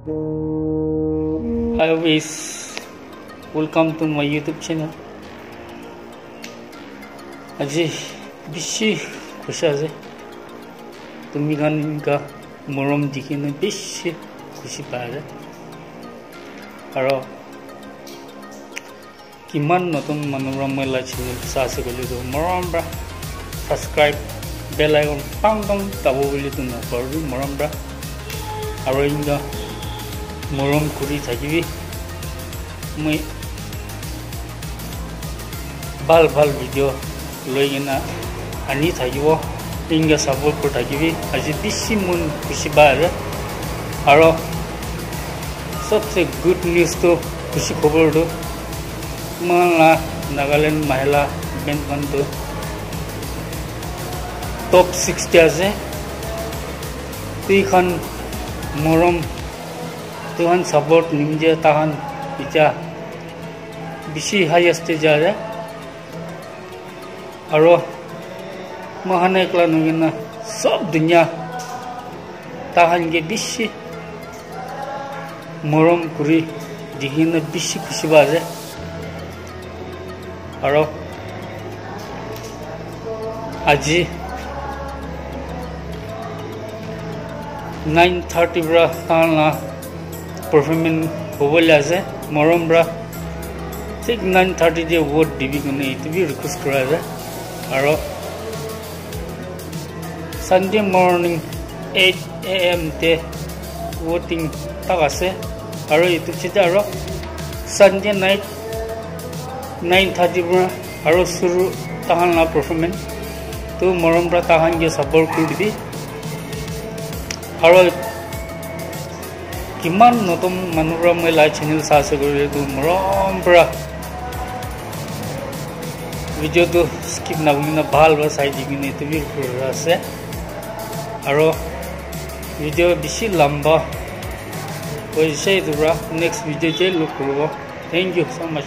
Hi always welcome to my YouTube channel. আজি বেছি খুচি আছে তুমি গানকা মৰম দেখিনে বেছি খুচি পাই আছে আৰু কিমান নতুন মানুহৰ মই লাইছিল চাই আছে বুলিতো মৰম পৰা ছাবস্ক্ৰাইব বেল আইকন টাং টাং দাব বুলিতো নকৰোঁ মৰম পৰা আৰু এনেকুৱা মৰম কৰি থাকিবি। মই ভাল ভাল ভিডিঅ' লৈ কিনে আনি থাকিব। এনেকুৱা ছাপৰ্ট কৰি থাকিবি। আজি বেছি মন খুচি আছে আৰু চবচে গুড নিউজটো খুচি খবৰটো মালা নাগালেণ্ড মহিলা বেণ্ডখনটো টপ ছিক্সটি আছে। এইখন মৰম তুহান ছাপৰ্ট নিমিজে তাহান এতিয়া বেছি হাইয়েষ্টে যায় আৰু মহানে একলা নগিনা সব দুনিয়া তাহানকে বেছি মৰম কৰি দেখিনে বেছি খুচি পোৱা যায় আৰু আজি নাইন থাৰ্টিৰ পৰা তাহানা পাৰফৰ্মেঞ্চ হ'বলৈ আছে মৰম পৰা ঠিক নাইন থাৰ্টিতে ভোট দিবি কিনে এইটো বি ৰিকুৱেষ্ট কৰা যায় আৰু চানডে মৰ্ণিং এইট এ এমতে ভোটিং তাক আছে আৰু এইটো চিতে আৰু চানডে নাইট নাইন থাৰ্টিৰ পৰা আৰু চুৰু তাহান না পাৰফৰ্মেঞ্চ তো মৰম পৰা তাহানকে ছাপৰ্ট কৰি দিবি আৰু কিমান নতুন মানুহৰ মই লাইভ চেনেল চাই আছোঁ কৰিলোঁ মৰম পৰা। ভিডিঅ'টো স্কিপ নকৰি ভাল ভাল চাই দি কিনে এইটো বি আছে। আৰু ভিডিঅ' বেছি লম্বা হৈছে এইটোৰ পৰা। নেক্সট ভিডিঅ'তে লগ কৰিব। Thank you so much